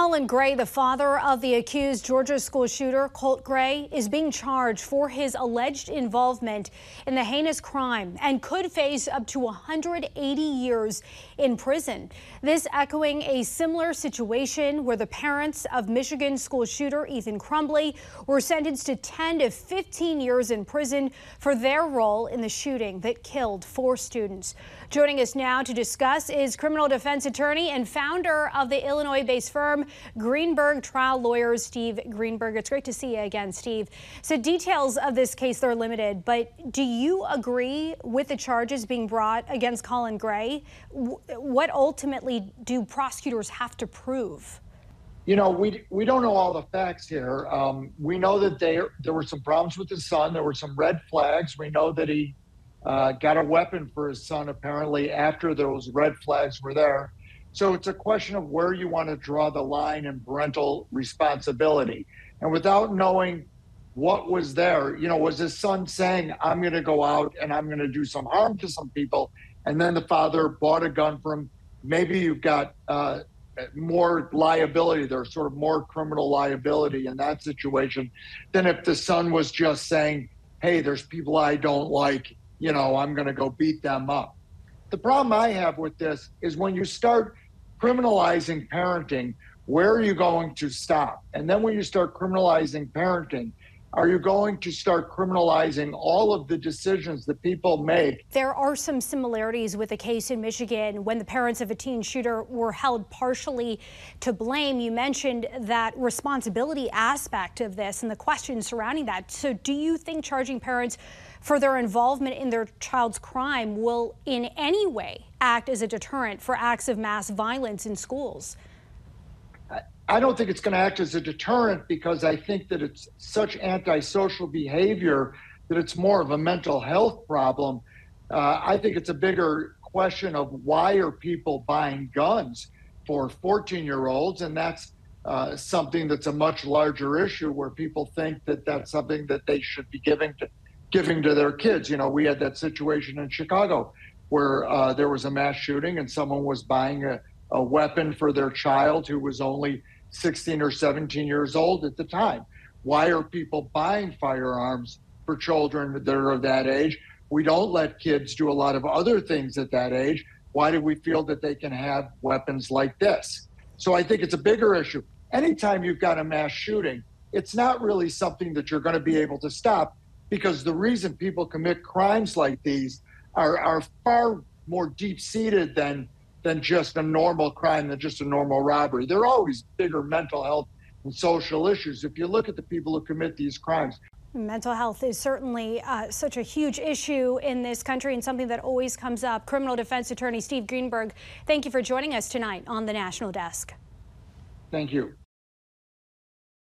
Colin Gray, the father of the accused Georgia school shooter, Colt Gray, is being charged for his alleged involvement in the heinous crime and could face up to 180 years in prison. This echoing a similar situation where the parents of Michigan school shooter Ethan Crumbley were sentenced to 10 to 15 years in prison for their role in the shooting that killed four students. Joining us now to discuss is criminal defense attorney and founder of the Illinois-based firm Greenberg trial lawyer Steve Greenberg. It's great to see you again, Steve. So details of this case, they're limited, but do you agree with the charges being brought against Colin Gray? What ultimately do prosecutors have to prove? You know, we we don't know all the facts here. Um, we know that there there were some problems with his son. There were some red flags. We know that he uh, got a weapon for his son apparently after those red flags were there. So it's a question of where you want to draw the line in parental responsibility. And without knowing what was there, you know, was his son saying, I'm going to go out and I'm going to do some harm to some people? And then the father bought a gun from maybe you've got uh, more liability, there's sort of more criminal liability in that situation than if the son was just saying, hey, there's people I don't like, you know, I'm going to go beat them up. The problem I have with this is when you start criminalizing parenting, where are you going to stop? And then when you start criminalizing parenting, are you going to start criminalizing all of the decisions that people make? There are some similarities with a case in Michigan when the parents of a teen shooter were held partially to blame. You mentioned that responsibility aspect of this and the questions surrounding that. So, do you think charging parents for their involvement in their child's crime will in any way act as a deterrent for acts of mass violence in schools? I don't think it's going to act as a deterrent because I think that it's such antisocial behavior that it's more of a mental health problem. Uh, I think it's a bigger question of why are people buying guns for 14 year olds? And that's uh, something that's a much larger issue where people think that that's something that they should be giving to giving to their kids. You know, we had that situation in Chicago where uh, there was a mass shooting and someone was buying a, a weapon for their child who was only 16 or 17 years old at the time. Why are people buying firearms for children that are of that age? We don't let kids do a lot of other things at that age. Why do we feel that they can have weapons like this? So I think it's a bigger issue. Anytime you've got a mass shooting, it's not really something that you're going to be able to stop because the reason people commit crimes like these are, are far more deep seated than than just a normal crime, than just a normal robbery. There are always bigger mental health and social issues. If you look at the people who commit these crimes, Mental health is certainly uh, such a huge issue in this country and something that always comes up. Criminal defense attorney Steve Greenberg, thank you for joining us tonight on the National Desk. Thank you.